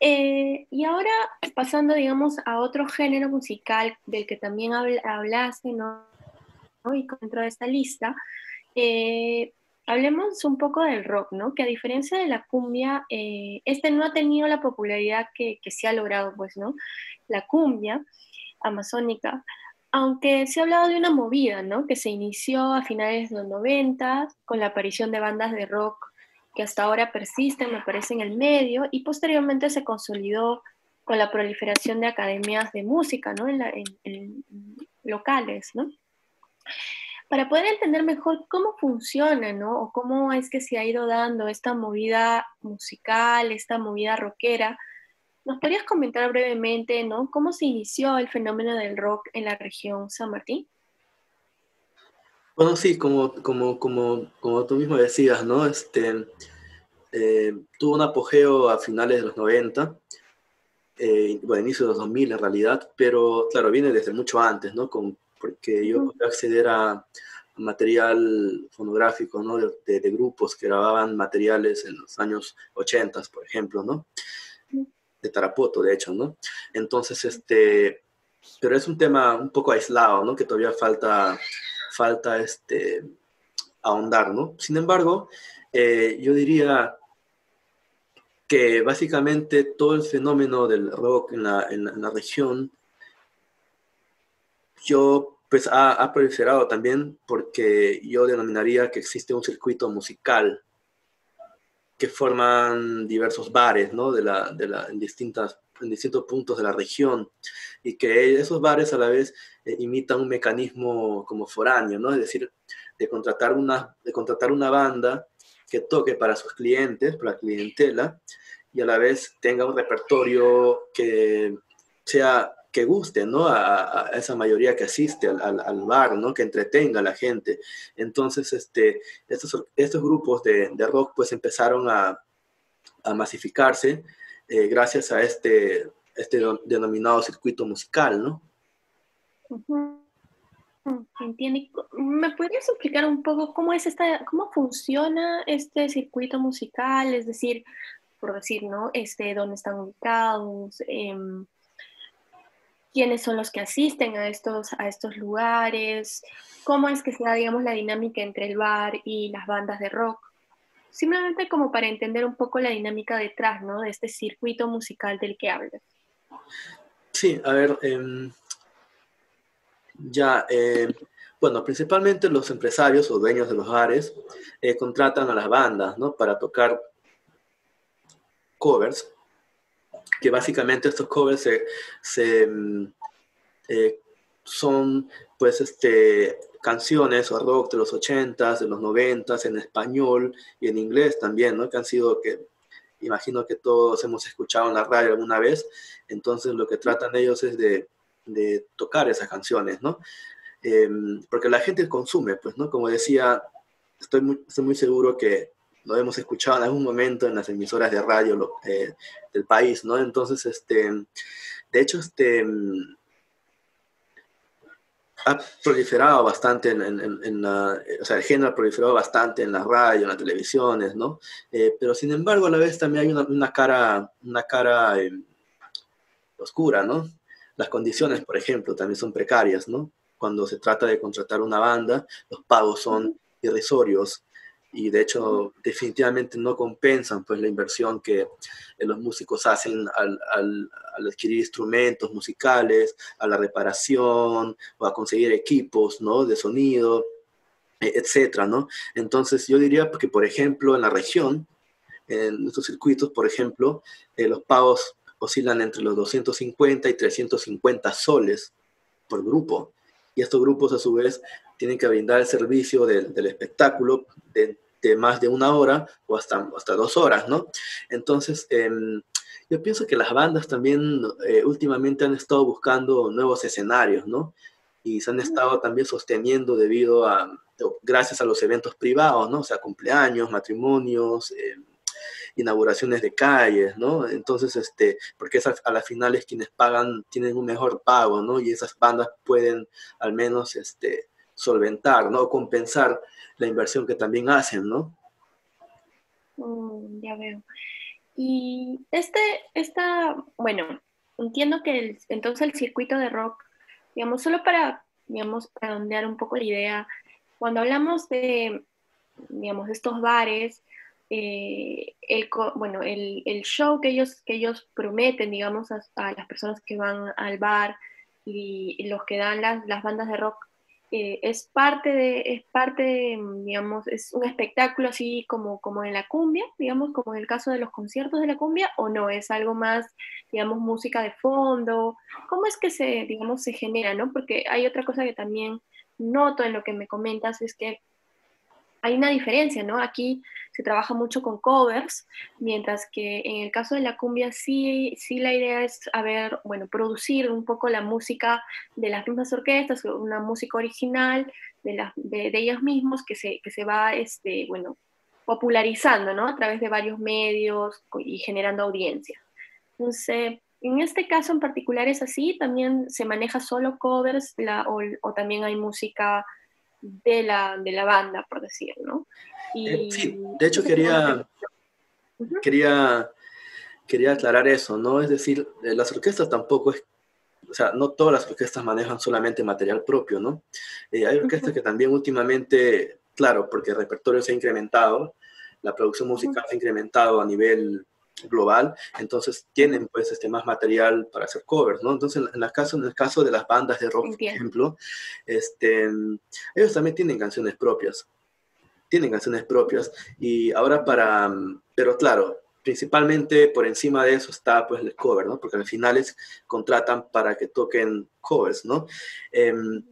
Eh, y ahora pasando, digamos, a otro género musical del que también hablaste, ¿no? Y dentro de esta lista, eh, hablemos un poco del rock, ¿no? Que a diferencia de la cumbia, eh, este no ha tenido la popularidad que, que, se ha logrado, pues, ¿no? La cumbia amazónica, aunque se ha hablado de una movida, ¿no? Que se inició a finales de los 90 con la aparición de bandas de rock que hasta ahora persisten, me parece, en el medio y posteriormente se consolidó con la proliferación de academias de música, ¿no? En, en locales, ¿no? Para poder entender mejor cómo funciona, ¿no? O cómo es que se ha ido dando esta movida musical, esta movida rockera, ¿nos podrías comentar brevemente, ¿no? ¿Cómo se inició el fenómeno del rock en la región San Martín? Bueno, sí, como, como, como, como tú mismo decías, ¿no? Este, eh, tuvo un apogeo a finales de los 90, eh, bueno, inicio de los 2000 en realidad, pero claro, viene desde mucho antes, ¿no? Con, porque yo podía acceder a, material fonográfico, ¿no? De, de, grupos que grababan materiales en los años 80, por ejemplo, ¿no? De Tarapoto, de hecho, ¿no? Entonces, este, pero es un tema un poco aislado, ¿no? Que todavía falta falta este, ahondar, ¿no? Sin embargo, eh, yo diría que básicamente todo el fenómeno del rock en la, en la, región, yo pues ha, ha, proliferado también porque yo denominaría que existe un circuito musical que forman diversos bares, ¿no? De la, de la, en, distintas, en distintos puntos de la región y que esos bares a la vez eh, imitan un mecanismo como foráneo, ¿no? Es decir, de contratar, una, de contratar una banda que toque para sus clientes, para la clientela, y a la vez tenga un repertorio que sea que guste ¿no? a, esa mayoría que asiste al, al, bar, ¿no? que entretenga a la gente. Entonces, este, estos, estos grupos de, de rock pues empezaron a, a masificarse eh, gracias a este este denominado circuito musical, ¿no? Entiendo. ¿Me podrías explicar un poco cómo es esta, cómo funciona este circuito musical? Es decir, por decir, ¿no? Este, dónde están ubicados, em, quiénes son los que asisten a estos, a estos lugares, cómo es que se digamos, la dinámica entre el bar y las bandas de rock. Simplemente como para entender un poco la dinámica detrás, ¿no? De este circuito musical del que hablas. Sí, a ver, em, ya, em, bueno, principalmente los empresarios o dueños de los bares eh, contratan a las bandas, ¿no? Para tocar covers, que básicamente estos covers se, em, eh, son, pues, este, canciones o rock de los 80s, de los 90s, en español y en inglés también, ¿no? Que han sido, que imagino que todos hemos escuchado en la radio alguna vez, entonces lo que tratan ellos es de, de tocar esas canciones, ¿no? Em, porque la gente consume, pues, ¿no? Como decía, estoy muy, estoy muy seguro que lo hemos escuchado en algún momento en las emisoras de radio eh, del país, ¿no? Entonces, este, de hecho, este, ha proliferado bastante en, en, en, la, o sea, el género ha proliferado bastante en la radio, en las televisiones, ¿no? Eh, pero sin embargo, a la vez también hay una, una cara, una cara eh, oscura, ¿no? Las condiciones, por ejemplo, también son precarias, ¿no? Cuando se trata de contratar una banda, los pagos son irrisorios y de hecho definitivamente no compensan pues la inversión que eh, los músicos hacen al, adquirir instrumentos musicales, a la reparación o a conseguir equipos ¿no? de sonido, e, etcétera, ¿no? Entonces yo diría que, por ejemplo, en la región, en nuestros circuitos, por ejemplo, eh, los pagos oscilan entre los 250 y 350 soles por grupo. Y estos grupos, a su vez, tienen que brindar el servicio del, espectáculo de más de una hora o hasta, hasta dos horas, ¿no? Entonces, em, yo pienso que las bandas también eh, últimamente han estado buscando nuevos escenarios, ¿no? Y se han estado también sosteniendo debido a, gracias a los eventos privados, ¿no? O sea, cumpleaños, matrimonios, em, inauguraciones de calles, ¿no? Entonces, este, porque esas, a las finales quienes pagan tienen un mejor pago, ¿no? Y esas bandas pueden al menos, este, solventar, ¿no? compensar la inversión que también hacen, ¿no? Mm, ya veo. Y este, esta, bueno, entiendo que entonces el circuito de rock, digamos, solo para, digamos, redondear un poco la idea, cuando hablamos de, digamos, estos bares, eh, el, bueno, el, el, show que ellos, que ellos prometen, digamos, a, las personas que van al bar y, los que dan las, las bandas de rock, eh, es parte de, es parte digamos, es un espectáculo así como, como en la cumbia, digamos, como en el caso de los conciertos de la cumbia, o no, es algo más, digamos, música de fondo, ¿cómo es que se, digamos, se genera, no? Porque hay otra cosa que también noto en lo que me comentas, es que hay una diferencia, ¿no? Aquí se trabaja mucho con covers, mientras que en el caso de la cumbia sí, sí la idea es, a ver, bueno, producir un poco la música de las mismas orquestas, una música original de, de, ellos mismos que se, que se va, este, bueno, popularizando, ¿no? A través de varios medios y generando audiencia. Entonces, en este caso en particular es así, también se maneja solo covers la, o también hay música de la, de la banda, por decir, ¿no? Eh, sí, de hecho quería, quería, quería aclarar eso, ¿no? Es decir, eh, las orquestas tampoco es, o sea, no todas las orquestas manejan solamente material propio, ¿no? Eh, hay orquestas que también últimamente, claro, porque el repertorio se ha incrementado, la producción musical se ha incrementado a nivel global, entonces tienen pues este más material para hacer covers, ¿no? Entonces en, el caso, en el caso de las bandas de rock, por ejemplo, este, ellos también tienen canciones propias, tienen canciones propias y ahora para, pero claro, principalmente por encima de eso está pues el cover, ¿no? Porque al final es, contratan para que toquen covers, ¿no? Em,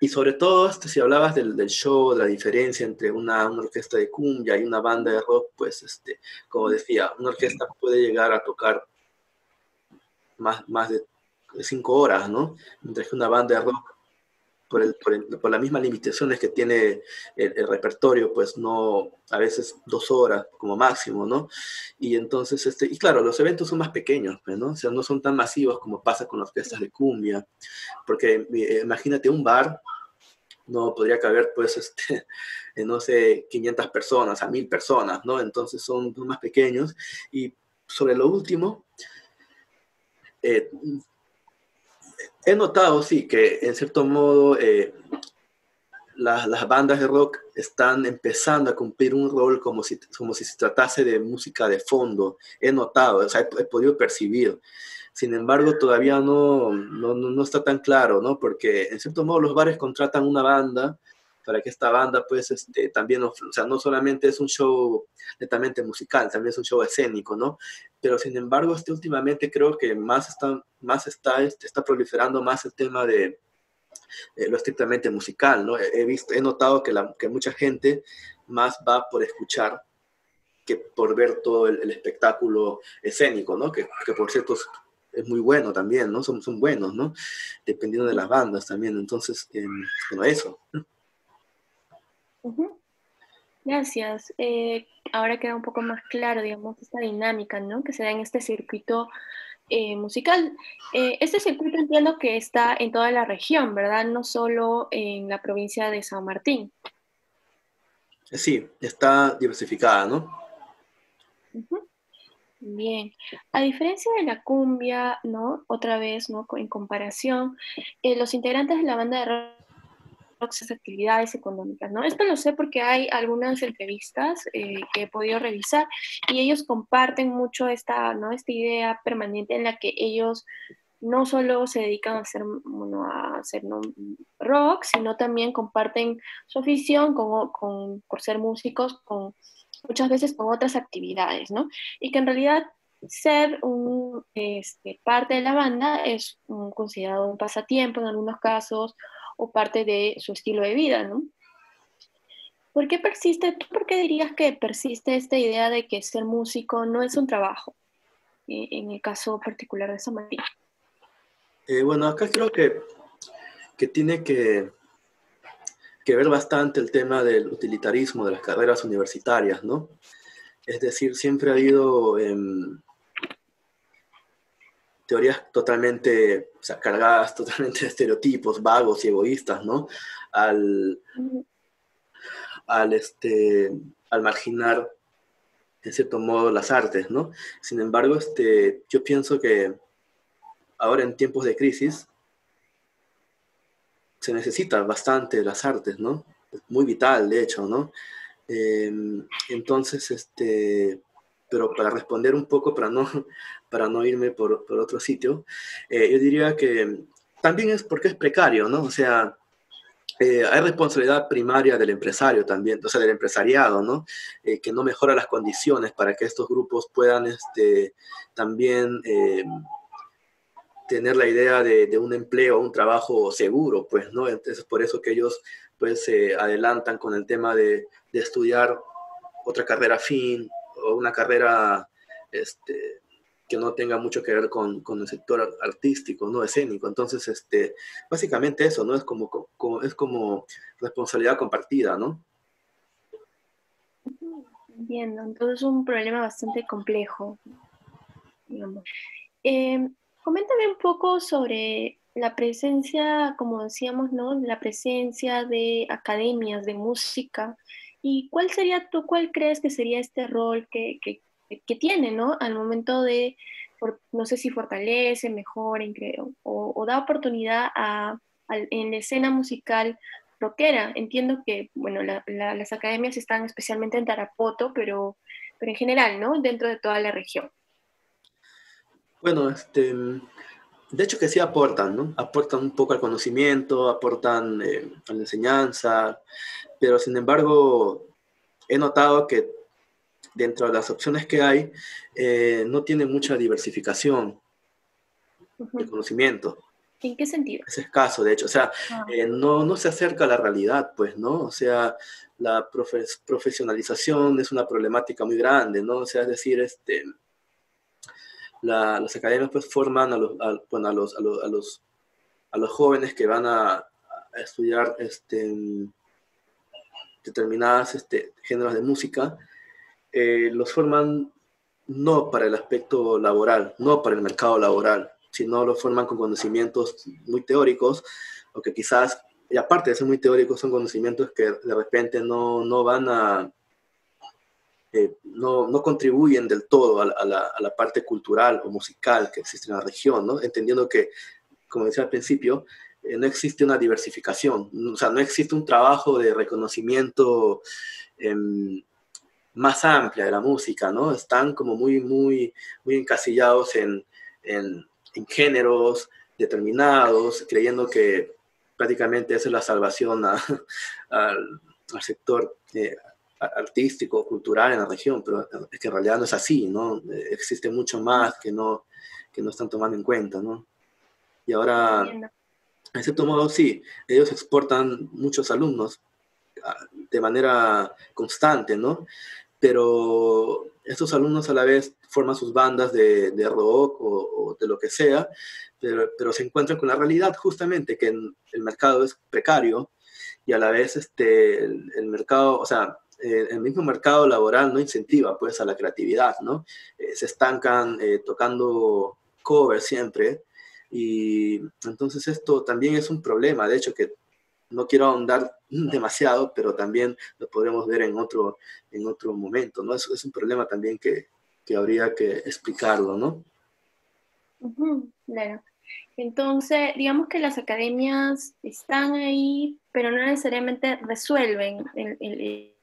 y sobre todo, este, si hablabas del, del, show, de la diferencia entre una, una, orquesta de cumbia y una banda de rock, pues, este, como decía, una orquesta puede llegar a tocar más, más de cinco horas, ¿no? Mientras que una banda de rock, por, el, por, el, por las mismas limitaciones que tiene el, el, repertorio, pues no, a veces dos horas como máximo, ¿no? Y entonces, este, y claro, los eventos son más pequeños, pues, ¿no? O sea, no son tan masivos como pasa con las orquestas de cumbia, porque eh, imagínate un bar no podría caber, pues, este, no sé, 500 personas, a 1000 personas, ¿no? Entonces son más pequeños. Y sobre lo último, eh, he notado, sí, que en cierto modo eh, las, las, bandas de rock están empezando a cumplir un rol como si, como si se tratase de música de fondo. He notado, o sea, he, he podido percibir. Sin embargo, todavía no, no, no, está tan claro, ¿no? Porque en cierto modo los bares contratan una banda para que esta banda, pues, este, también, o sea, no solamente es un show netamente musical, también es un show escénico, ¿no? Pero sin embargo, este, últimamente creo que más está, más está, este, está proliferando más el tema de eh, lo estrictamente musical, ¿no? He, visto, he notado que, la, que mucha gente más va por escuchar que por ver todo el, el espectáculo escénico, ¿no? Que, que por cierto es muy bueno también, ¿no? Son, son buenos, ¿no? Dependiendo de las bandas también. Entonces, eh, bueno, eso. Gracias. Eh, ahora queda un poco más claro, digamos, esta dinámica, ¿no? Que se da en este circuito eh, musical. Eh, este circuito entiendo que está en toda la región, ¿verdad? No solo en la provincia de San Martín. Sí, está diversificada, ¿no? Bien, a diferencia de la cumbia, ¿no? Otra vez, ¿no? En comparación, los integrantes de la banda de rock hacen actividades económicas, ¿no? Esto lo sé porque hay algunas entrevistas eh, que he podido revisar y ellos comparten mucho esta, ¿no? Esta idea permanente en la que ellos no solo se dedican a hacer, bueno, a hacer rock, sino también comparten su afición con, con, por ser músicos con muchas veces con otras actividades, ¿no? Y que en realidad ser este, parte de la banda es considerado un pasatiempo en algunos casos o parte de su estilo de vida, ¿no? ¿Por qué persiste, tú por qué dirías que persiste esta idea de que ser músico no es un trabajo, eh, en el caso particular de San Martín? Eh, bueno, acá creo que, que tiene que, que ver bastante el tema del utilitarismo de las carreras universitarias, ¿no? Es decir, siempre ha habido eh, teorías totalmente, o sea, cargadas totalmente de estereotipos vagos y egoístas, ¿no? Al, al, este, al marginar en cierto modo, las artes, ¿no? Sin embargo, este, yo pienso que ahora en tiempos de crisis se necesita bastante las artes, ¿no? muy vital, de hecho, ¿no? Em, entonces, este, pero para responder un poco, para no, para no irme por, por otro sitio, eh, yo diría que también es porque es precario, ¿no? O sea, eh, hay responsabilidad primaria del empresario también, o sea, del empresariado, ¿no? Eh, que no mejora las condiciones para que estos grupos puedan este, también tener la idea de, un empleo, un trabajo seguro, pues, ¿no? Entonces, por eso que ellos, pues, se adelantan con el tema de, de estudiar otra carrera fin o una carrera, este, que no tenga mucho que ver con, con, el sector artístico, no escénico. Entonces, este, básicamente eso, ¿no? Es como, es como responsabilidad compartida, ¿no? Entiendo, entonces es un problema bastante complejo, em, coméntame un poco sobre la presencia, como decíamos, ¿no? La presencia de academias de música y cuál sería tú, cuál crees que sería este rol que, que, tiene, ¿no? Al momento de, no sé si fortalece, mejora, o, o da oportunidad a, en la escena musical rockera. Entiendo que, bueno, las academias están especialmente en Tarapoto, pero, pero en general, ¿no? Dentro de toda la región. Bueno, este, de hecho que sí aportan, ¿no? Aportan un poco al conocimiento, aportan eh, a la enseñanza, pero sin embargo he notado que dentro de las opciones que hay, eh, no tiene mucha diversificación de conocimiento. ¿En qué sentido? Es escaso, de hecho. O sea, ah. eh, no, no se acerca a la realidad, pues, ¿no? O sea, la profesionalización es una problemática muy grande, ¿no? O sea, es decir, este, las academias pues forman a los, bueno, a los, a los, a los, a los jóvenes que van a, a estudiar este, determinadas este, géneros de música eh, los forman no para el aspecto laboral, no para el mercado laboral, sino los forman con conocimientos muy teóricos, o que quizás, y aparte de ser muy teóricos, son conocimientos que de repente no, no van a, eh, no, no, contribuyen del todo a, la, a, la, parte cultural o musical que existe en la región, ¿no? entendiendo que, como decía al principio, eh, no existe una diversificación, o sea, no existe un trabajo de reconocimiento eh, más amplia de la música, ¿no? Están como muy, muy, muy encasillados en, en, géneros determinados, creyendo que prácticamente esa es la salvación al, sector eh, artístico, cultural en la región, pero es que en realidad no es así, ¿no? Existe mucho más que no, que no están tomando en cuenta, ¿no? Y ahora, en cierto modo, sí, ellos exportan muchos alumnos ah, de manera constante, ¿no? pero estos alumnos a la vez forman sus bandas de, rock o, de lo que sea, pero, se encuentran con la realidad justamente que el mercado es precario y a la vez este, el, mercado, o sea, el mismo mercado laboral no incentiva pues a la creatividad, ¿no? Eh, se estancan eh, tocando cover siempre y entonces esto también es un problema, de hecho que no quiero ahondar demasiado, pero también lo podremos ver en otro, en otro momento, ¿no? Es, un problema también que, que, habría que explicarlo, ¿no? Entonces, digamos que las academias están ahí, pero no necesariamente resuelven el,